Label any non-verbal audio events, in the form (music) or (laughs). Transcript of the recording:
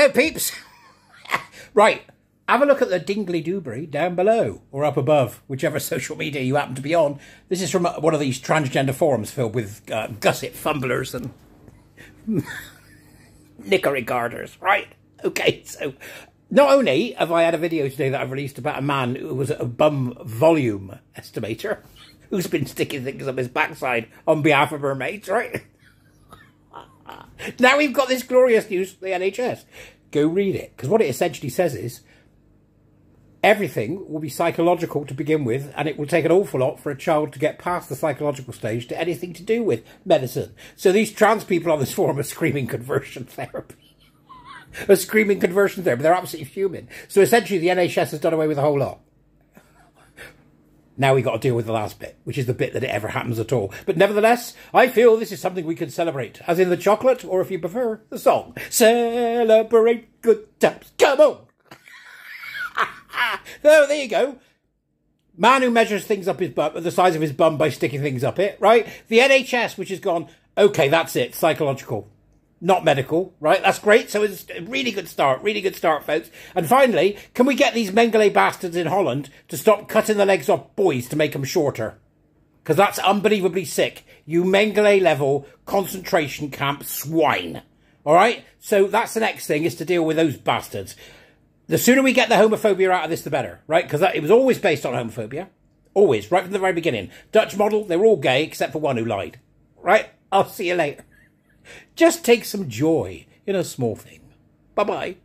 Hello, peeps. (laughs) right, have a look at the Dingley Doobery down below or up above, whichever (laughs) social media you happen to be on. This is from one of these transgender forums filled with uh, gusset fumblers and (laughs) knickery garters, right? Okay, so not only have I had a video today that I've released about a man who was a bum volume estimator who's been sticking things up his backside on behalf of her mates, right? Now we've got this glorious news from the NHS. Go read it, because what it essentially says is everything will be psychological to begin with, and it will take an awful lot for a child to get past the psychological stage to anything to do with medicine. So these trans people on this forum are screaming conversion therapy. (laughs) are screaming conversion therapy. They're absolutely human. So essentially the NHS has done away with a whole lot. Now we've got to deal with the last bit, which is the bit that it ever happens at all. But nevertheless, I feel this is something we can celebrate, as in the chocolate, or if you prefer, the song. Celebrate good times. Come on! (laughs) so there you go. Man who measures things up his butt, the size of his bum by sticking things up it, right? The NHS, which has gone, okay, that's it, psychological, not medical, right? That's great. So it's a really good start, really good start, folks. And finally, can we get these Mengele bastards in Holland to stop cutting the legs off boys to make them shorter? Because that's unbelievably sick. You Mengele level concentration camp swine. All right? So that's the next thing is to deal with those bastards. The sooner we get the homophobia out of this, the better, right? Because it was always based on homophobia. Always, right from the very beginning. Dutch model, they were all gay except for one who lied. Right? I'll see you later. Just take some joy in a small thing. Bye bye.